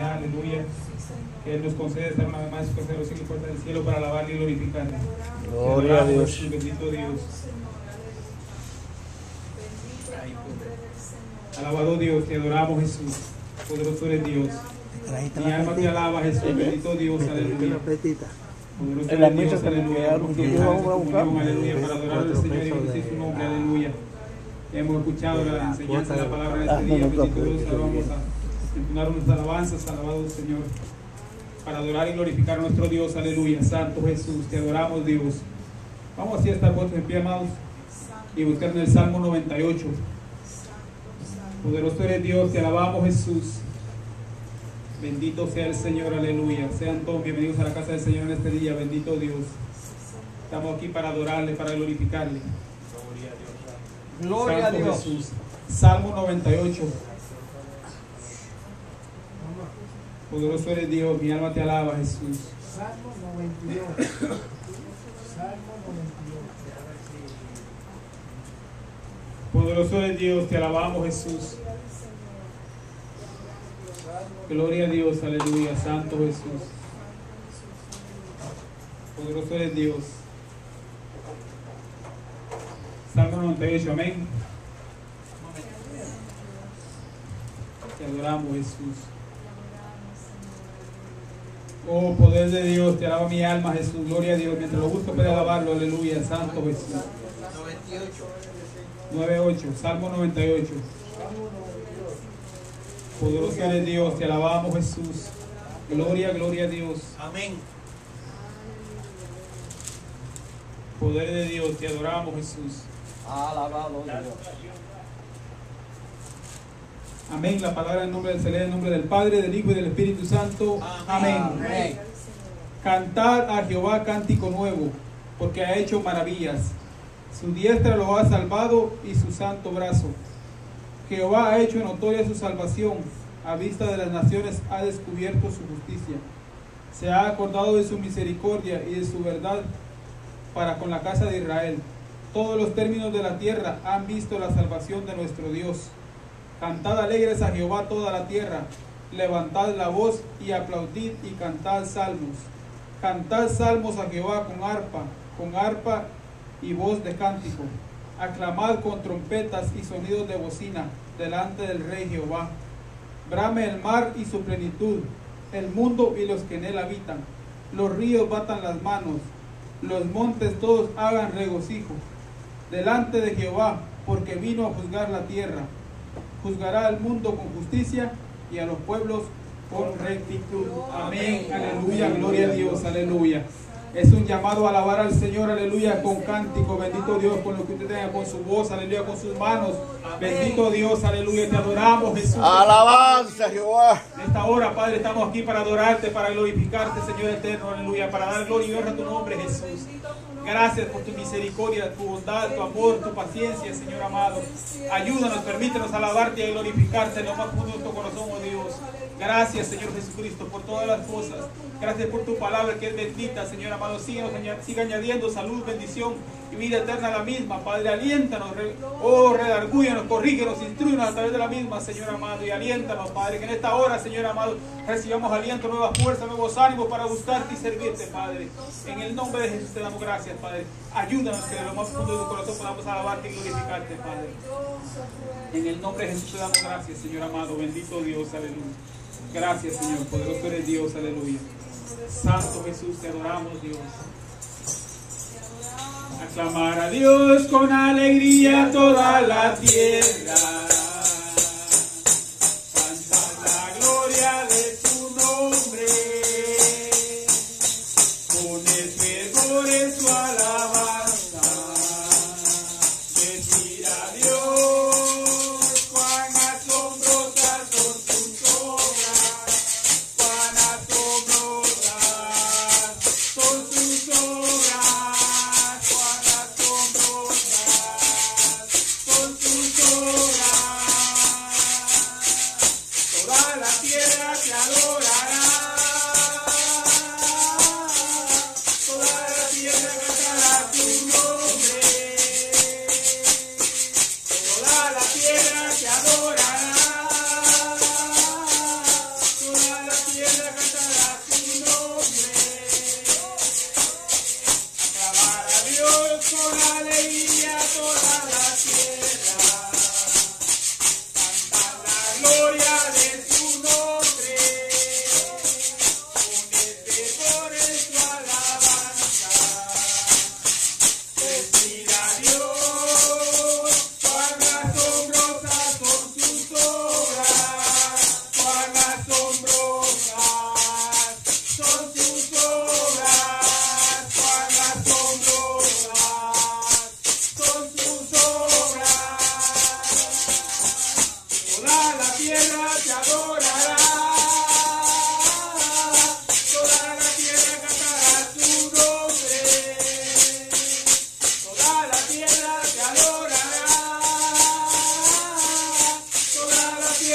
aleluya. Que Él nos concede estar una vez más en los y puertas del cielo para alabarle y glorificarle. Gloria Te a adoramos, Dios. Bendito Dios. Alabado Dios, te adoramos Jesús. Poderoso eres Dios. Mi la alma te alaba Jesús. Bendito Dios, aleluya. la. Poderoso En la eres Dios, aleluya. Porque vamos a buscar. aleluya, para adorar al Señor y bendecir su nombre, aleluya. Hemos escuchado la enseñanza de la palabra de este día, bendito Dios, no. a entonar nuestras alabanzas, alabado Señor, para adorar y glorificar a nuestro Dios, aleluya, Santo Jesús, te adoramos Dios. Vamos así a estar puestos en pie, amados, y buscar en el Salmo 98. Poderoso eres Dios, te alabamos Jesús. Bendito sea el Señor, aleluya. Sean todos bienvenidos a la casa del Señor en este día, bendito Dios. Estamos aquí para adorarle, para glorificarle. Gloria a Santo Dios. Jesús. Salmo 98. Poderoso eres Dios, mi alma te alaba, Jesús. Salmo 92. Salmo 92. Poderoso eres Dios, te alabamos, Jesús. Gloria a Dios, aleluya, Santo Jesús. Poderoso eres Dios. Salmo 98, amén. Te adoramos, Jesús. Oh, poder de Dios, te alaba mi alma, Jesús. Gloria a Dios. Mientras lo busco, puede alabarlo, aleluya, Santo Jesús. 98, Salmo 98. Poderoso eres Dios, te alabamos Jesús. Gloria, gloria a Dios. Amén. Poder de Dios, te adoramos Jesús. Alabado Dios. Amén. La palabra en nombre del se lee en nombre del Padre, del Hijo y del Espíritu Santo. Amén. Amén. Cantad a Jehová cántico nuevo, porque ha hecho maravillas. Su diestra lo ha salvado y su santo brazo. Jehová ha hecho notoria su salvación, a vista de las naciones ha descubierto su justicia. Se ha acordado de su misericordia y de su verdad para con la casa de Israel. Todos los términos de la tierra han visto la salvación de nuestro Dios. Cantad alegres a Jehová toda la tierra, levantad la voz y aplaudid y cantad salmos. Cantad salmos a Jehová con arpa, con arpa y voz de cántico. Aclamad con trompetas y sonidos de bocina delante del Rey Jehová. Brame el mar y su plenitud, el mundo y los que en él habitan. Los ríos batan las manos, los montes todos hagan regocijo. Delante de Jehová, porque vino a juzgar la tierra. Juzgará al mundo con justicia y a los pueblos con rectitud. Amén. Aleluya. Gloria a Dios. Aleluya. Es un llamado a alabar al Señor, aleluya, con cántico, bendito Dios, con lo que usted tenga, con su voz, aleluya, con sus manos. Bendito Dios, aleluya, te adoramos, Jesús. Alabanza Jehová. En esta hora, Padre, estamos aquí para adorarte, para glorificarte, Señor eterno, aleluya, para dar gloria y honra a tu nombre, Jesús. Gracias por tu misericordia, tu bondad, tu amor, tu paciencia, Señor amado. Ayúdanos, permítenos alabarte y glorificarte en lo más profundo de tu corazón, oh Dios. Gracias, Señor Jesucristo, por todas las cosas. Gracias por tu palabra que es bendita, Señor amado. Síguenos, aña- siga añadiendo salud, bendición y vida eterna a la misma. Padre, aliéntanos, re- oh, redargúyanos, corrígenos, instruyanos a través de la misma, Señor amado. Y aliéntanos, Padre, que en esta hora, Señor amado, recibamos aliento, nuevas fuerzas, nuevos ánimos para buscarte y servirte, Padre. En el nombre de Jesús te damos gracias, Padre. Ayúdanos que de lo más profundo de tu corazón podamos alabarte y glorificarte, Padre. En el nombre de Jesús te damos gracias, Señor amado. Bendito Dios, aleluya. Gracias, Señor. Poderoso eres Dios, aleluya. Santo Jesús, te adoramos, Dios. Aclamar a Dios con alegría toda la tierra.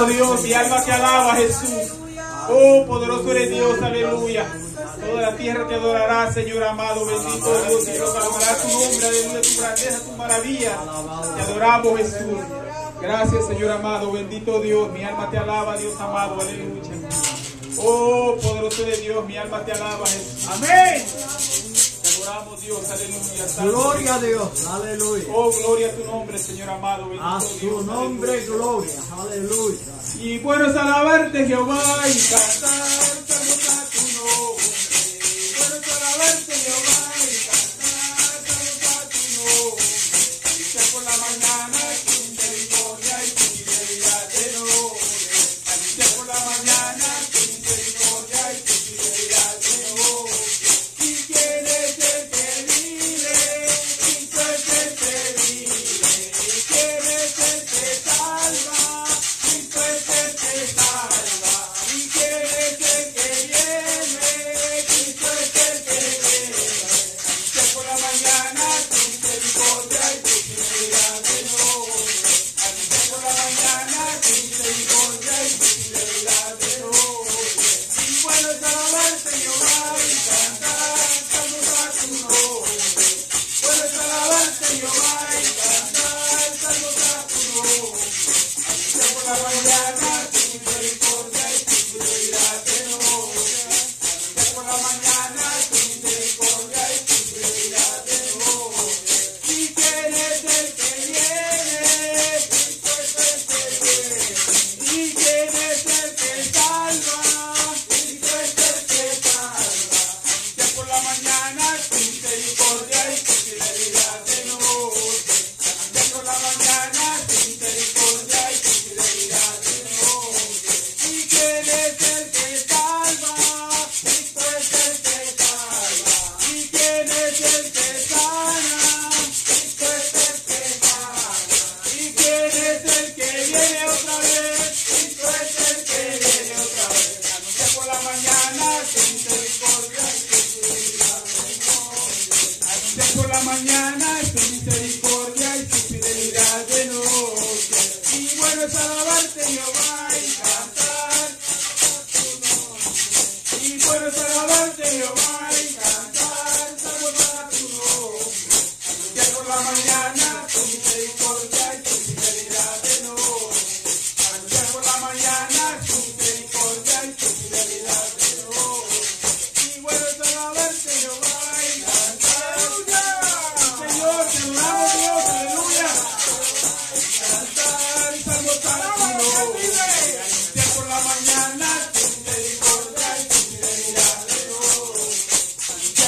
Dios, mi alma te alaba Jesús. Oh, poderoso eres Dios, aleluya. Toda la tierra te adorará, Señor amado, bendito Dios, y proclamará tu nombre, aleluya, tu grandeza, tu maravilla. Te adoramos, Jesús. Gracias, Señor amado, bendito Dios, mi alma te alaba, Dios amado, aleluya. Oh, poderoso de Dios, mi alma te alaba, Jesús. Amén. Dios, aleluya. Gloria a Dios, aleluya. Oh, gloria a tu nombre, Señor amado. A su nombre, gloria, aleluya. Y bueno es alabarte, Jehová, y cantar. alabanza Jehová y cantar.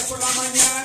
por la mañana.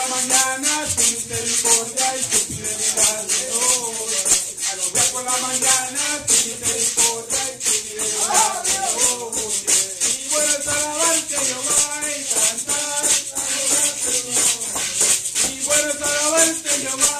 La mañana su misericordia y su fidelidad. Oh, ya por la mañana su misericordia y su fidelidad. Oh, y bueno es alabarte Jehová y cantar a tu. Y bueno es alabarte Jehová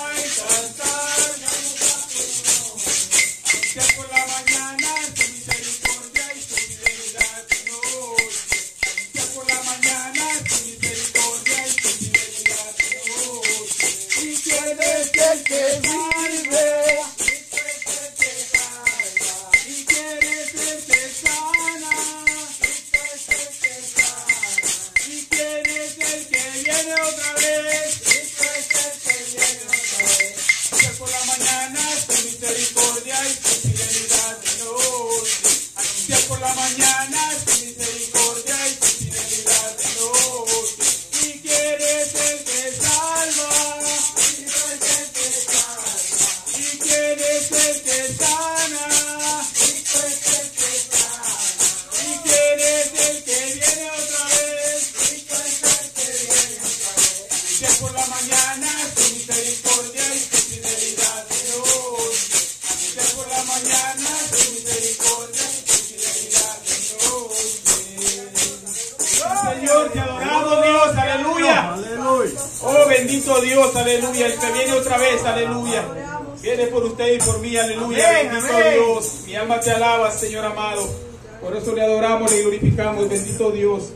Dios, aleluya. El que viene otra vez, aleluya. Viene por usted y por mí, aleluya. Amén, bendito amén. Dios. Mi alma te alaba, Señor amado. Por eso le adoramos, le glorificamos, bendito Dios.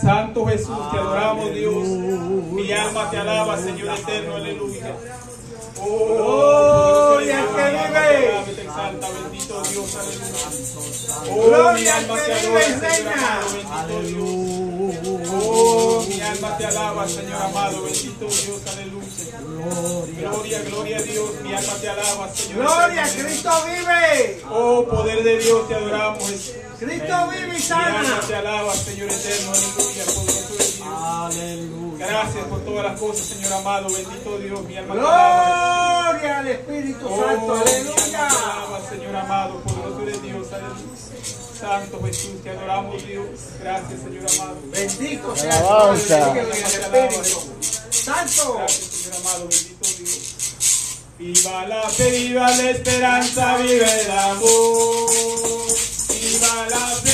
Santo Jesús, te adoramos, Dios. Mi alma te alaba, Señor eterno, aleluya. Oh, Gloria al que vive. te alaba, exalta, bendito Dios, aleluya. Oh, mi alma te adora, Señor amado, bendito Dios. Mi alma te alaba, Señor amado, bendito Dios, aleluya. Gloria, gloria a Dios, mi alma te alaba, Señor. Gloria. Cristo vive. Oh, poder de Dios, te adoramos. Cristo vive y Mi alma sana. te alaba, Señor eterno, aleluya, poderoso de Dios. Aleluya. Gracias por todas las cosas, Señor amado, bendito Dios, mi alma. Gloria al Espíritu Oh, Santo. Aleluya. Señor amado, poderoso de Dios, aleluya. Santo Jesús, te adoramos, Dios. Gracias, Señor amado. Bendito sea Alabanza. el Señor, el Espíritu Santo. Gracias, Señor amado, bendito Dios. Viva la fe, viva la esperanza, viva el amor. Viva la fe,